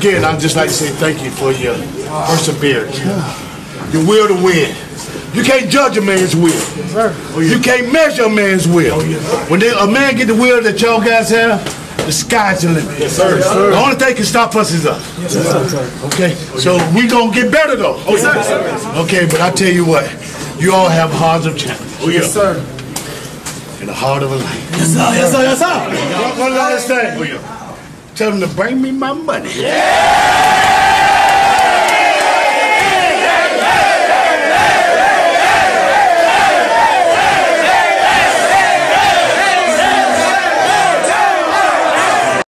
again, I'd just like to say thank you for your perseverance, your will to win. You can't judge a man's will. You can't measure a man's will. When they, a man get the will that y'all guys have, the sky's the limit. Yes, sir. The only thing can stop us is us. Okay, so we gonna get better though. Oh, okay, but I tell you what, you all have hearts of champions. Oh yeah. Sir. In the heart of a lion. Yes, sir. Yes, sir. Yes, sir. One, one last thing. Oh, Tell them to bring me my money. Yeah!